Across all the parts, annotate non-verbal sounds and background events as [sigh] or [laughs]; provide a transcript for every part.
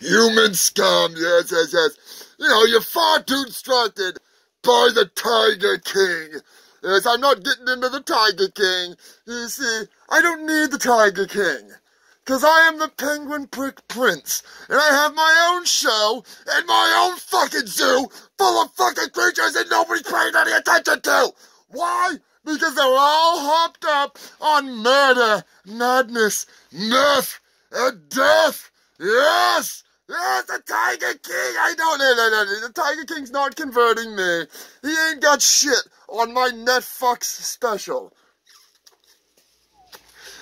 Human scum, yes, yes, yes. You know, you're far too distracted by the Tiger King. Yes, I'm not getting into the Tiger King. You see, I don't need the Tiger King. Cause I am the Penguin Prick Prince, and I have my own show and my own fucking zoo full of fucking creatures that nobody's paying any attention to. Why? Because they're all hopped up on murder, madness, meth, and death. Yes! Yes, the Tiger King! I don't know, no, no, no. The Tiger King's not converting me. He ain't got shit on my Netflix special.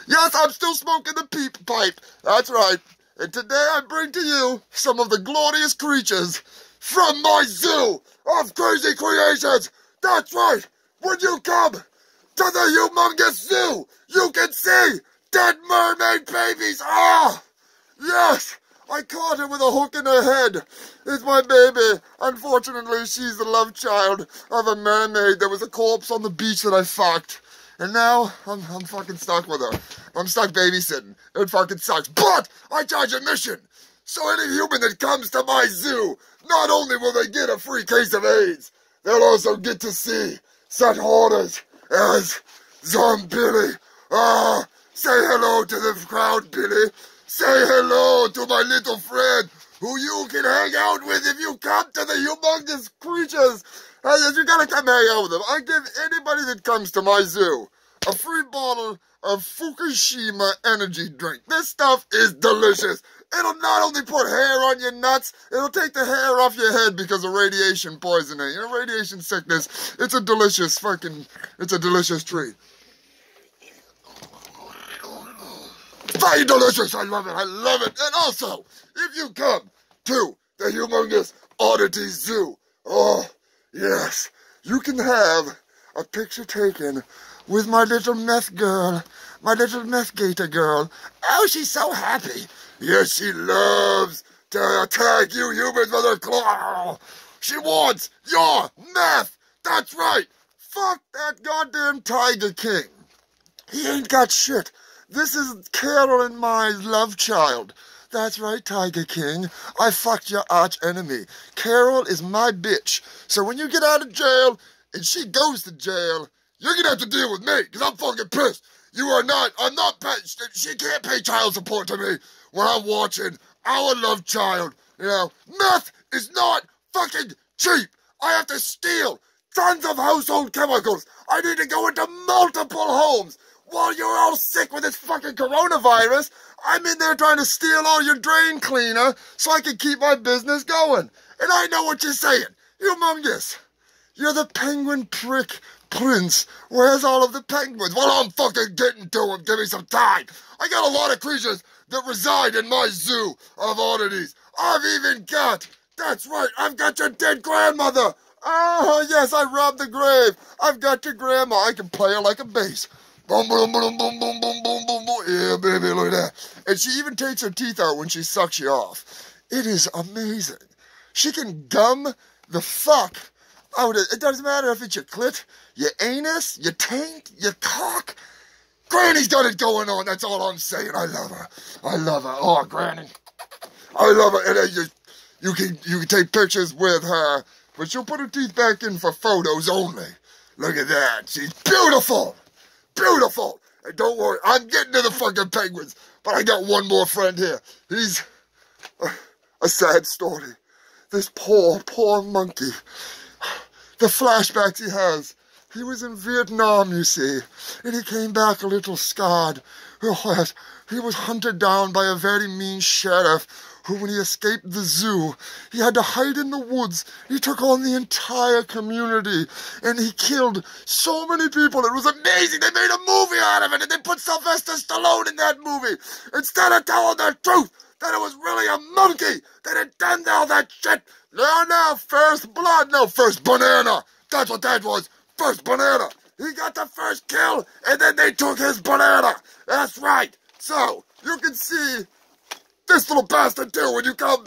Yes, I'm still smoking the peep pipe. That's right. And today I bring to you some of the glorious creatures from my zoo of crazy creations. That's right. When you come to the humongous zoo, you can see dead mermaid babies. Ah, yes. I caught her with a hook in her head. It's my baby. Unfortunately, she's the love child of a mermaid. There was a corpse on the beach that I fucked. And now I'm, I'm fucking stuck with her. I'm stuck babysitting. It fucking sucks. But I charge admission. So any human that comes to my zoo, not only will they get a free case of AIDS, they'll also get to see such horrors as Zombilly. Ah, say hello to the crowd, Billy. Say hello to my little friend who you can hang out with if you come to the humongous creatures. You gotta come hang out with them. I give anybody that comes to my zoo a free bottle of Fukushima energy drink. This stuff is delicious. It'll not only put hair on your nuts, it'll take the hair off your head because of radiation poisoning. You know, radiation sickness. It's a delicious fucking, it's a delicious treat. Very delicious. I love it. I love it. And also, if you come to the humongous oddity zoo, oh, yes, you can have a picture taken with my little meth girl, my little meth gator girl. Oh, she's so happy. Yes, she loves to attack you humans with her claw. She wants your meth. That's right. Fuck that goddamn Tiger King. He ain't got shit. This is Carole and my love child. That's right, Tiger King. I fucked your arch enemy. Carole is my bitch. So when you get out of jail and she goes to jail, you're gonna have to deal with me, because I'm fucking pissed. You are not, I'm not, pay, she can't pay child support to me when I'm watching our love child. You know, meth is not fucking cheap. I have to steal tons of household chemicals. I need to go into multiple homes while you're all sick with this fucking coronavirus. I'm in there trying to steal all your drain cleaner so I can keep my business going. And I know what you're saying. You humongous. You're the penguin prick prince. Where's all of the penguins? Well, I'm fucking getting to them. Give me some time. I got a lot of creatures that reside in my zoo of oddities. I've even got, that's right, I've got your dead grandmother. Oh, yes, I robbed the grave. I've got your grandma. I can play her like a bass. Boom, boom, boom, boom, boom, boom, boom, boom, boom. Yeah, baby, look at that. And she even takes her teeth out when she sucks you off. It is amazing. She can gum the fuck out of it. doesn't matter if it's your clit, your anus, your taint, your cock. Granny's got it going on. That's all I'm saying. I love her. I love her. Oh, Granny. I love her. And uh, you, you can you can take pictures with her, but she'll put her teeth back in for photos only. Look at that. She's beautiful. Beautiful. And don't worry, I'm getting to the fucking penguins. But I got one more friend here. He's a, a sad story. This poor, poor monkey. The flashbacks he has he was in Vietnam, you see, and he came back a little scarred. [laughs] He was hunted down by a very mean sheriff who, when he escaped the zoo, he had to hide in the woods. He took on the entire community and he killed so many people. It was amazing. They made a movie out of it and they put Sylvester Stallone in that movie instead of telling the truth that it was really a monkey that had done all that shit. No, no, first blood, no, first banana. That's what that was first banana. He got the first kill, and then they took his banana. That's right. So, you can see this little bastard too when you come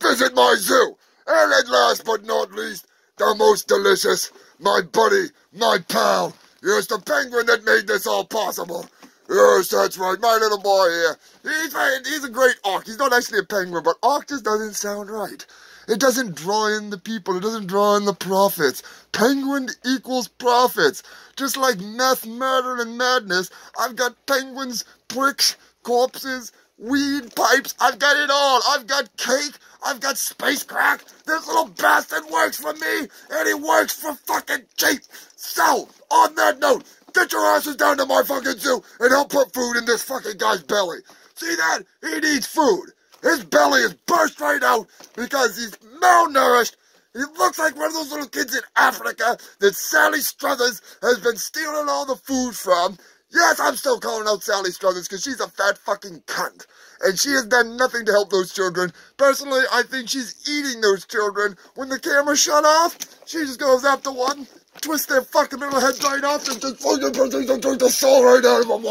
visit my zoo. And at last but not least, the most delicious, my buddy, my pal. Here's the penguin that made this all possible. Yes, that's right, my little boy here. He's, he's a great Auk. He's not actually a penguin, but Auk just doesn't sound right. It doesn't draw in the people. It doesn't draw in the profits. Penguin equals profits. Just like meth, murder, and madness, I've got penguins, bricks, corpses, weed, pipes. I've got it all. I've got cake. I've got space crack. This little bastard works for me, and he works for fucking cheap. So, on that note, get your asses down to my fucking zoo, and I'll put food in this fucking guy's belly. See that? He needs food. His belly is burst right out because he's malnourished. He looks like one of those little kids in Africa that Sally Struthers has been stealing all the food from. Yes, I'm still calling out Sally Struthers because she's a fat fucking cunt. And she has done nothing to help those children. Personally, I think she's eating those children. When the camera shut off, she just goes after one, twist their fucking little heads right off, and just fucking take the soul right out of them.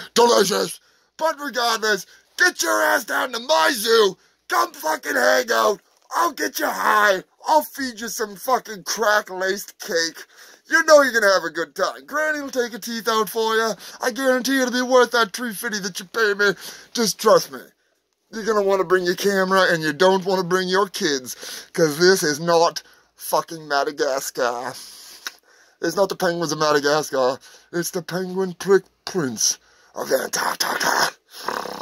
[laughs] Delicious. But regardless, get your ass down to my zoo. Come fucking hang out. I'll get you high. I'll feed you some fucking crack-laced cake. You know you're gonna have a good time. Granny will take a teeth out for you. I guarantee it'll be worth that 350 that you pay me. Just trust me. You're gonna want to bring your camera and you don't want to bring your kids. Cause this is not fucking Madagascar. It's not the penguins of Madagascar. It's the penguin prick prince of Antarctica.